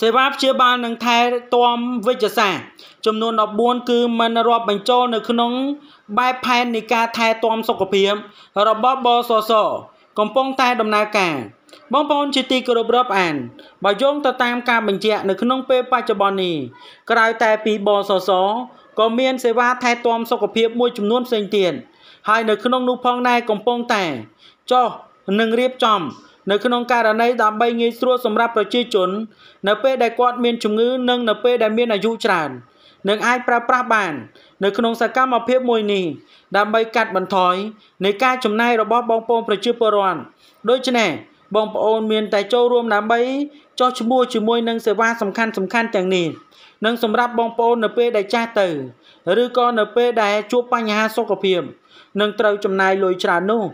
សេវាព្យាបាលនិងថែទាំវិជ្ជសាស្ត្រចំនួន14គឺមិនរាប់បញ្ចូលនៅក្នុងបែបផែននៃការថែទាំសុខភាពរបស់បសសកំពុងតែដំណើរការបងប្អូនជាទីគោរពរាប់អានបើយោងទៅតាមការបញ្ជាក់នៅក្នុងពេលបច្ចុប្បន្ននេះក្រៅតែពីបសសក៏មានសេវាថែទាំសុខភាពមួយចំនួនផ្សេងទៀតហើយនៅក្នុងនោះផងដែរកំពុងតែចុះនឹងរៀបចំ នៅក្នុងករណីដើម្បីងាយស្រួលសម្រាប់ប្រជាជន នៅពេលដែលគាត់មានជំងឺនិងនៅពេលដែលមានអាយុច្រើននឹងអាចប្រើប្រាស់បាន នៅក្នុងសកម្មភាពមួយនេះដើម្បីកាត់បន្ថយនៃការចំណាយរបស់បងប្អូនប្រជាពលរដ្ឋដូច្នេះបងប្អូនមានតែចូលរួមដើម្បីចោះឈ្មោះជាមួយនឹងសេវាសំខាន់សំខាន់ទាំងនេះនិងសម្រាប់បងប្អូននៅពេលដែលចាស់ទៅឬក៏នៅពេលដែលជួបបញ្ហាសុខភាពនឹងត្រូវចំណាយលុយច្រើននោះ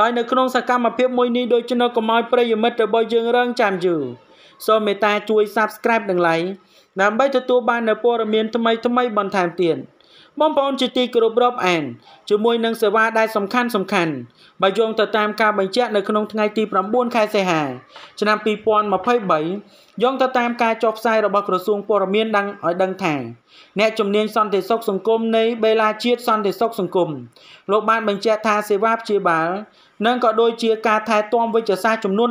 ដោយនៅក្នុងសកម្មភាពមួយនេះដូចជានៅកុំឲ្យប្រិយមិត្តរបស់យើងរងចាំយូរសូមមេត្តាជួយ Subscribe និង Like ដើម្បីទទួលបាននូវព័ត៌មានថ្មីថ្មីបន្ថែមទៀត បងប្អូនជាទីគោរពរាប់អានជាមួយនឹងសេវាដែលសំខាន់សំខាន់បើយោងទៅតាមការបញ្ជាក់នៅក្នុងថ្ងៃទី9ខែសីហាឆ្នាំ2023យោងទៅតាមការចុះផ្សាយរបស់ក្រសួងព័ត៌មានដឹងឲ្យដឹងថាអ្នកជំនាញសន្តិសុខសង្គមនៃបេឡាជាតិសន្តិសុខសង្គមលោកបានបញ្ជាក់ថាសេវាព្យាបាល និងក៏ដូចជាការថែទាំវិជ្ជសាស្ត្រចំនួន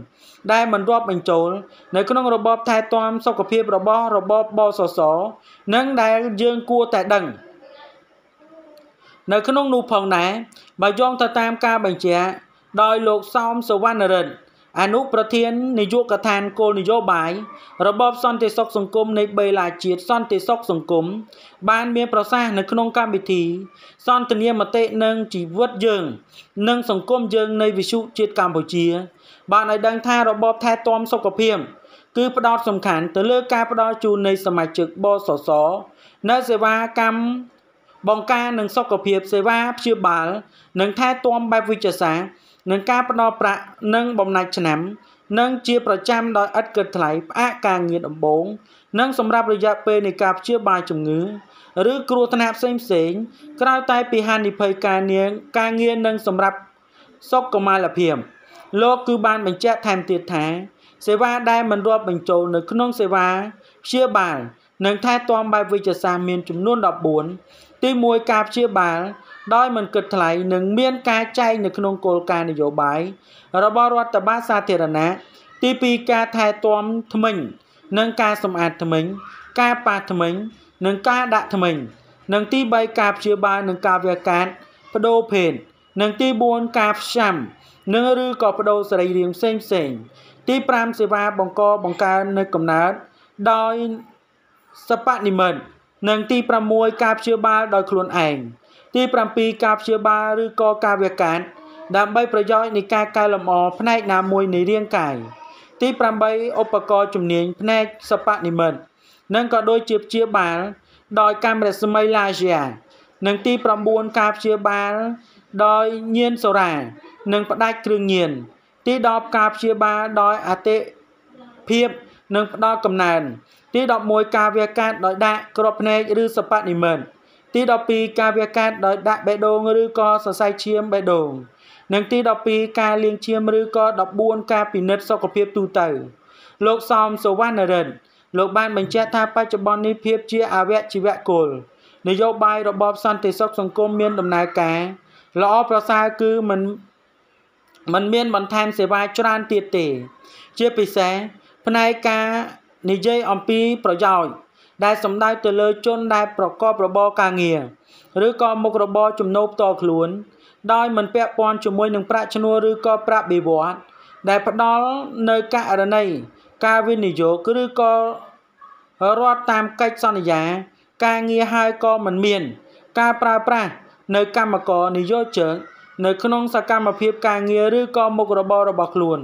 14ដែលមិនរាប់បញ្ចូលនៅក្នុងរបបថែទាំសុខភាពរបស់របបបសសនិងដែលយើងគួរតែដឹងនៅក្នុងនោះផងដែរបើយោងទៅតាមការបញ្ជាក់ដោយលោកសោមសវណ្ណរិទ្ធ អនុប្រធាននាយកដ្ឋានគោលនយោបាយរបបសន្តិសុខសង្គមនៃបេឡាជាតិសន្តិសុខសង្គមបានមានប្រសាសន៍នៅក្នុងកម្មវិធី សន្ទនាមតិនិងជីវិតយើង និងសង្គមយើងនៃវិសុជាតិកម្ពុជា បានឲ្យដឹងថារបបថែទាំសុខភាពគឺផ្ដោតសំខាន់ទៅលើការផ្ដល់ជូននៃសមាជិកបសសនៅសេវាកម្មបង្ការនិងសុខភាពសេវាព្យាបាល និងថែទាំបែបវិទ្យាសាស្ត្រ និងការផ្ដល់ប្រាក់និងបំណាច់ឆ្នាំ និងជាប្រចាំដោយឥតគិតថ្លៃផ្អាកការងារដំបូងនិងសម្រាប់រយៈពេលនៃការព្យាបាលជំងឺឬគ្រោះថ្នាក់ផ្សេងផ្សេងក្រៅតែពីហានិភ័យការងារការងារនិងសម្រាប់សុខុមាលភាពលោកគឺបានបញ្ជាក់ថែមទៀតថា សេវាដែលមិនរាប់បញ្ចូលនៅក្នុងសេវាព្យាបាលនិងថែទាំបែបវិទ្យាសាស្ត្រមានចំនួន14ទី1ការព្យាបាល ដោយមិនគិតថ្លៃនិងមានការចែងនៅក្នុងគោលការណ៍នយោបាយរបស់រដ្ឋបាលសាធារណៈទី2ការថែទាំថ្មិញ និងការសម្អាតថ្មិញ ការប៉ះថ្មិញ និងការដាក់ថ្មិញ និងទី3ការព្យាបាលនិងការវះកាត់បដូរភេទនិងទី4ការផ្ចាំនិងឬក៏បដូរសរីរាង្គផ្សេងផ្សេងទី5សេវាបង្កបង្កើននៅកំណើតដោយសពនិមិត្តនិងទី6ការព្យាបាលដោយខ្លួនឯង ទី7ការព្យាបាលឬក៏ការវះកាត់ដើម្បីប្រយោជន៍នៃការកែលម្អផ្នែកណាមួយនៃរាងកាយទី8ឧបករណ៍ជំនាញផ្នែកសពនិមិត្តនិងក៏ដូចជាព្យាបាលដោយកាំរស្មីឡាហ្យានិងទី9ការព្យាបាលដោយញៀនសូរ៉ានិងផ្ដាច់គ្រឿងញៀនទី10ការព្យាបាលដោយអតិភាពនិងផ្ដល់កំណើនទី11ការវាកាត់ដោយដាក់ក្របភ្នែកឬសពនិមិត្ត ទី12ការវាកាត់ដោយដាក់បេះដូងឬក៏សរសៃឈាមបេះដូងនិងទី12ការលាងឈាមឬក៏14ការពិនិត្យសុខភាពទូទៅលោកសោមសវណ្ណរិទ្ធលោកបានបញ្ជាក់ថាបច្ចុប្បន្ននេះភាពជាអវជីវៈគុលនយោបាយរបបសន្តិសុខសង្គមមានដំណើរការល្អប្រសើរគឺមិនมันមានបន្ថែមសេវាច្រើនទៀតទេ ជាពិសេសផ្នែកការនិយាយអំពីប្រយោជន៍ ដែលសំដៅទៅលើជនដែលប្រកបរបរការងារឬក៏មុខរបរចំណូលផ្ទាល់ខ្លួន ដោយមិនពាក់ព័ន្ធជាមួយនឹងប្រាក់ឈ្នួលឬក៏ប្រាក់បៀវត្សដែលផ្ដល់នៅករណីការវិនិយោគឬក៏រត់តាមកិច្ចសន្យា ការងារហើយក៏មិនមាន ការប្រើប្រាស់នៅកម្មករនិយោជកនៅក្នុងសកម្មភាពការងារឬក៏មុខរបររបស់ខ្លួន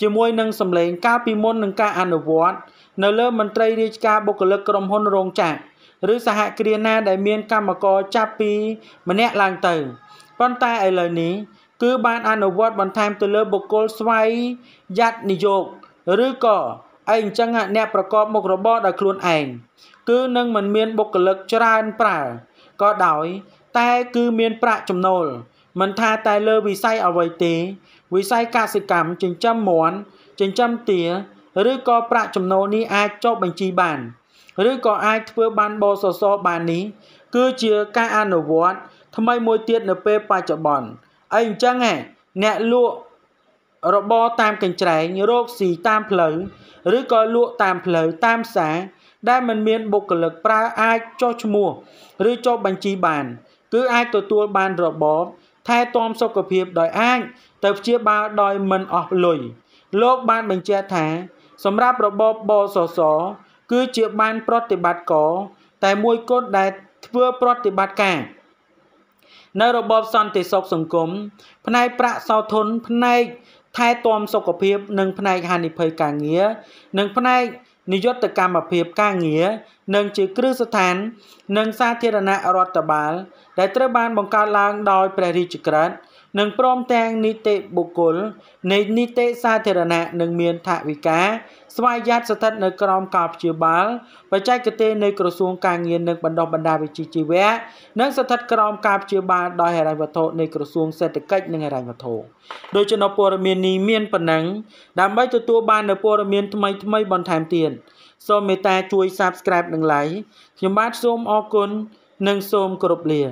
ជាមួយនឹងសម្លេងកាលពីមុននឹងការអនុវត្ត នៅលើមន្ត្រីរាជការបុគ្គលិកក្រុមហ៊ុនរោងចក្រឬសហគ្រាសណាដែលមានកម្មករចាប់ពីម្នាក់ឡើងទៅប៉ុន្តែឥឡូវនេះគឺបានអនុវត្តបន្ថែមទៅលើបុគ្គលស្វ័យយ័តនិយោគឬក៏អីអញ្ចឹងអ្នកប្រកបមុខរបរដោយខ្លួនឯងគឺនឹងមិនមានបុគ្គលិកច្រើនប្រើក៏ដោយតែគឺមានប្រាក់ចំណូលមិនថាតែលើវិស័យអ្វីទេ វិស័យកសិកម្មចិញ្ចឹមមាន់ចិញ្ចឹមទា ឬក៏ប្រាក់ចំណូលនេះអាចចុះបញ្ជីបាន ឬក៏អាចធ្វើបានបសសបាននេះគឺជាការអនុវត្តថ្មីមួយទៀតនៅពេលបច្ចុប្បន្នអីអញ្ចឹងអ្នកលក់របរតាមកញ្ច្រែងរោគស៊ីតាមផ្លូវឬក៏លក់តាមផ្លូវតាមផ្សារដែលមិនមានបុគ្គលិកប្រើអាចចុះឈ្មោះឬចុះបញ្ជីបាន គឺអាចទទួលបានរបបថែទាំសុខភាពដោយអាចទៅព្យាបាលដោយមិនអស់លុយលោកបានបញ្ជាក់ថា សម្រាប់របបបសសគឺជាបានប្រតិបត្តិកតែមួយគត់ដែលធ្វើប្រតិបត្តិការនៅរបបសន្តិសុខសង្គមផ្នែកប្រាក់សោធនផ្នែកថែទាំសុខភាព និងផ្នែកហានិភ័យការងារនិងផ្នែកនិយត្តកម្មភាពការងារនិងជាគ្រឹះស្ថាន និងសាធារណរដ្ឋបាលដែលត្រូវបានបង្កើតឡើងដោយព្រះរាជក្រឹត្យនិងព្រមទាំងនីតិបុគ្គលនៃនីតិសាធារណៈនិងមានថវិកាស្វ័យយ័តស្ថិតនៅក្រោមការព្យាបាលបច្ចេកទេសនៃក្រសួងការងារនិងបណ្ដុះបណ្ដាលវិជ្ជាជីវៈនិងស្ថិតក្រោមការព្យាបាលដោយហិរញ្ញវត្ថុនៃក្រសួងសេដ្ឋកិច្ចនិងហិរញ្ញវត្ថុដោយចំណុចព័ត៌មាននេះមានប៉ុណ្ណឹងដើម្បីទទួលបាននូវព័ត៌មានថ្មីៗបន្ថែមទៀតសូមមេត្តាជួយ Subscribe និង Like ខ្ញុំបាទសូមអរគុណ និងសូមគោរពលា